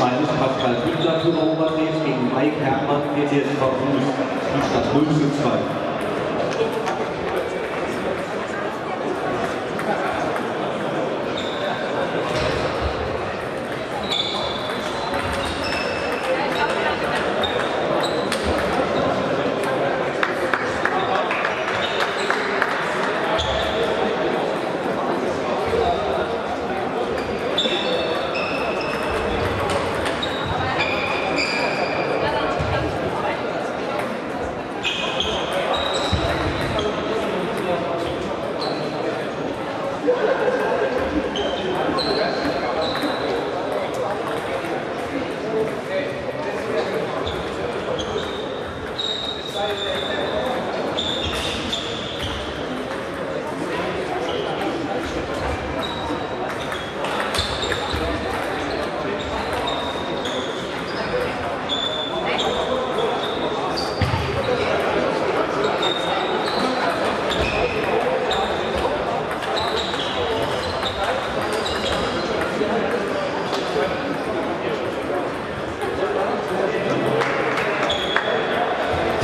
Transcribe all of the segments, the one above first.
1 Pascal Bündler Tuna Obertrieb gegen Mike Herrmann PTSV Fuß. Spielstand 0 zu 2.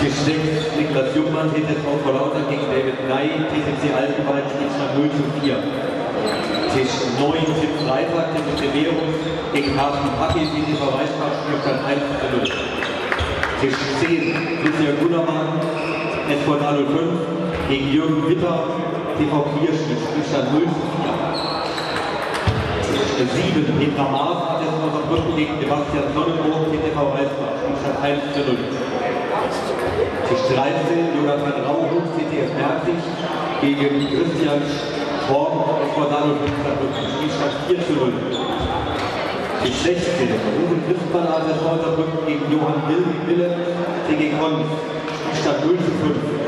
Tisch 6 Niklas Jungmann TTV vor Lauter gegen David Ney TTC Altenwald Spielstand 0 zu 4. Tisch 9 Tim Freitag TTC Verus gegen Carsten Packi TTV Weißbach Spielstand 1 zu 0. Tisch 10 Christian Gunnermann SV 05 gegen Jürgen Witter TV Kirschnitt Spielstand 0 zu 4. Tisch 7 Petra Maas ATSV Saarbrücken gegen Sebastian Sonnenburg TTV Weißbach Spielstand 1 zu 0. Tisch 13, Jonathan Rauhut, CTF Merzig gegen Christian Schorn, SV Saarbrücken, Spielstand 4 zu 0. Tisch 16, Ruben Christmann, ASV Saarbrücken gegen Johann Will, Wille, TG Konz, Spielstand 0 zu 5.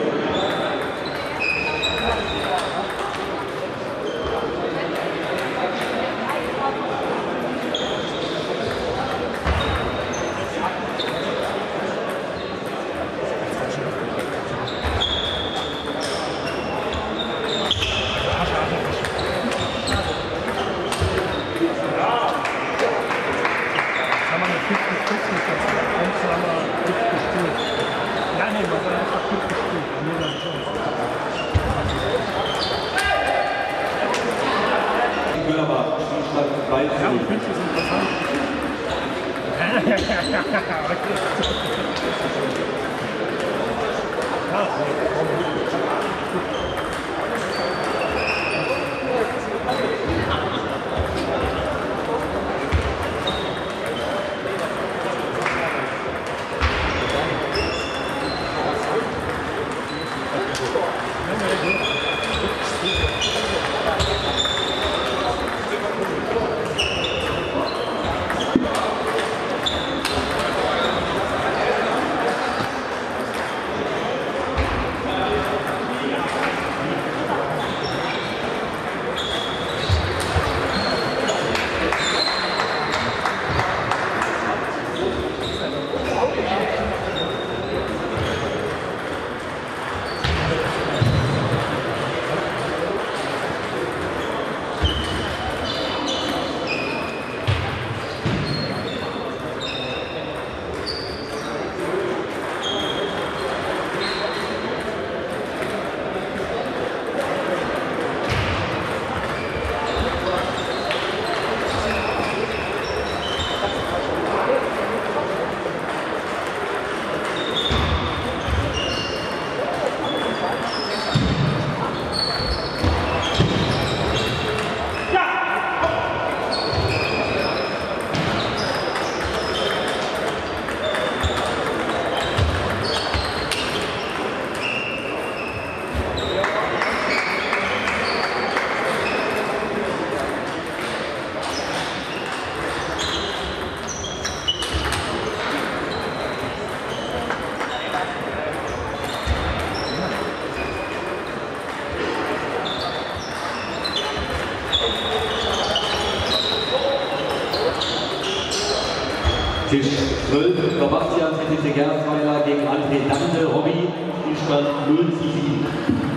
Tisch 12, Sebastian Tete Gersweiler gegen André Dante, Hobby, Spielstand 0 zu 7.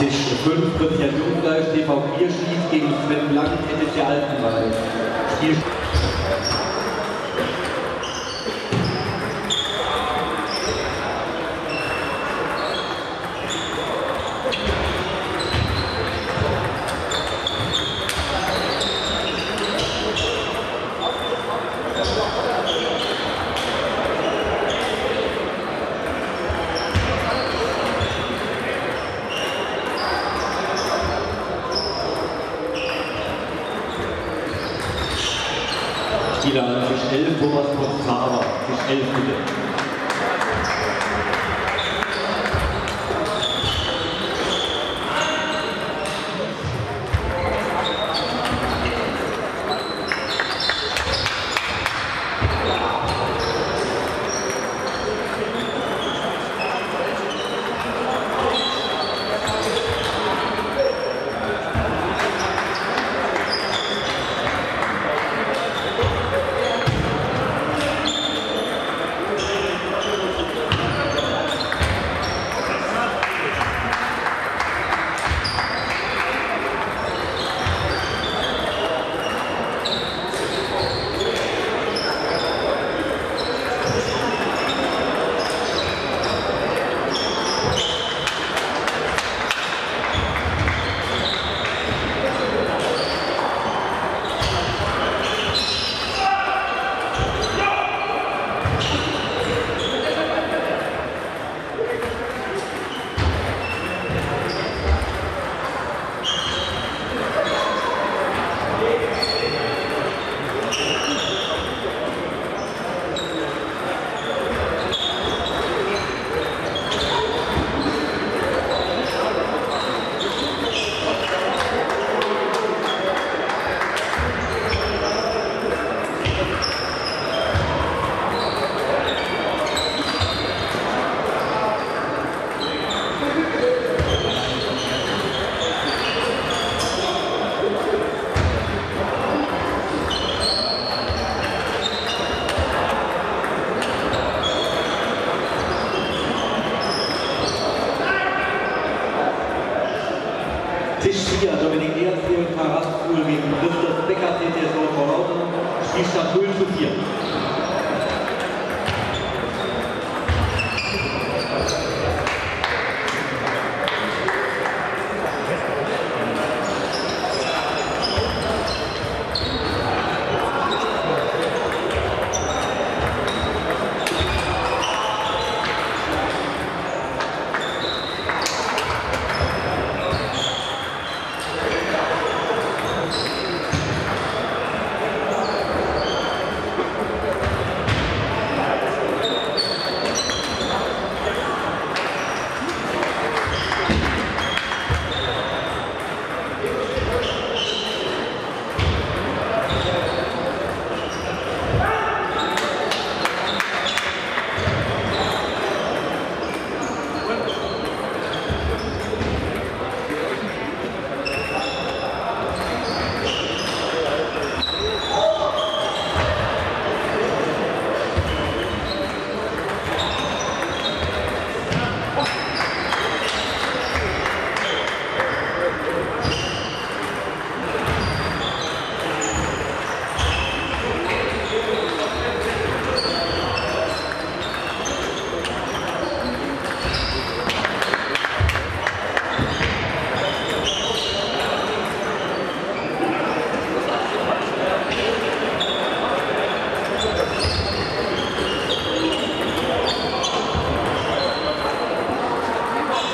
Tisch 5, Christian Jungfleisch, TV 4 schießt gegen Sven Blank, NTC Altenwald. Spiel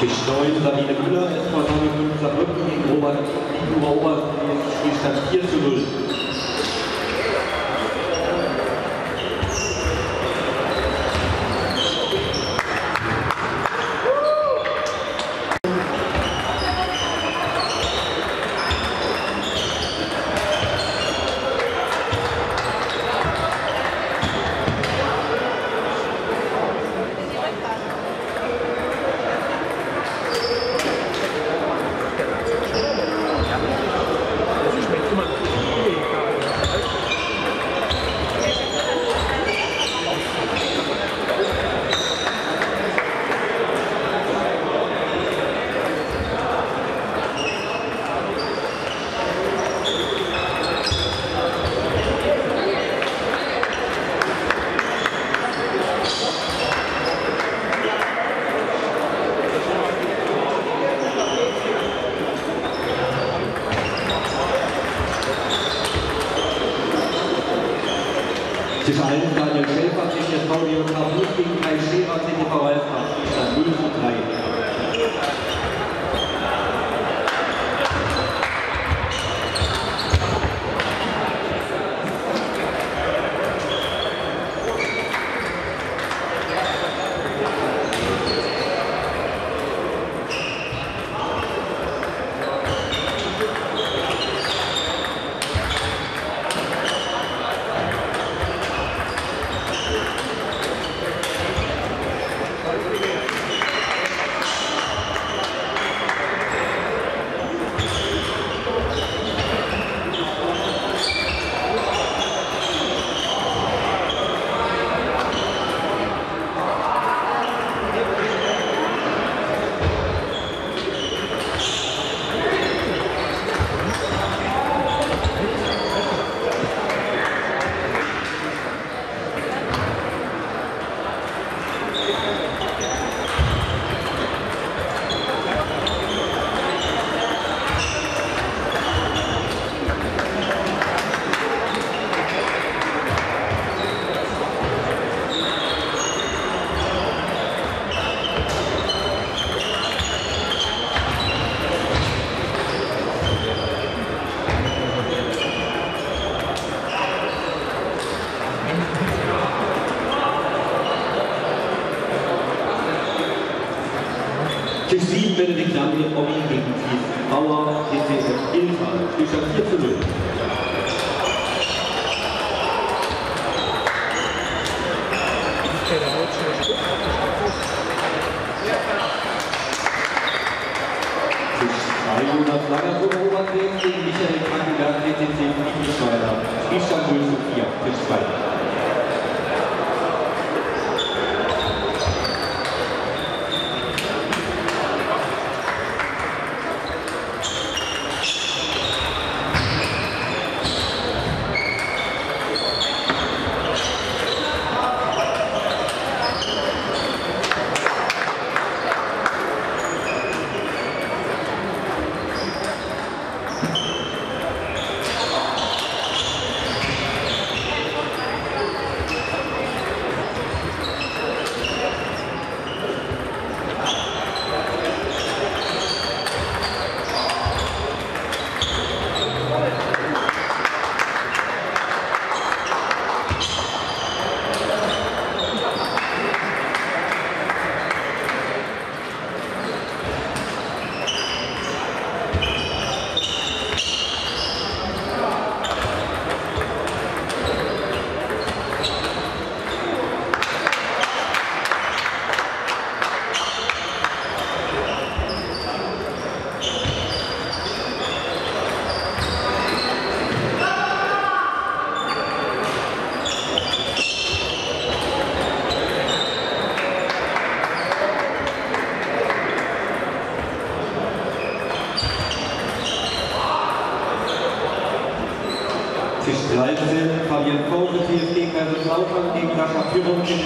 Tisch 9 Sabine Müller, SV 9 Saarbrücken gegen Robert die Spielstand 4 zu 0. gefallen schöne Reklame, Omi gegen die Bauer, GTF, Ilfa, Bücher 4 zu 0.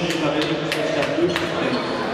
changer les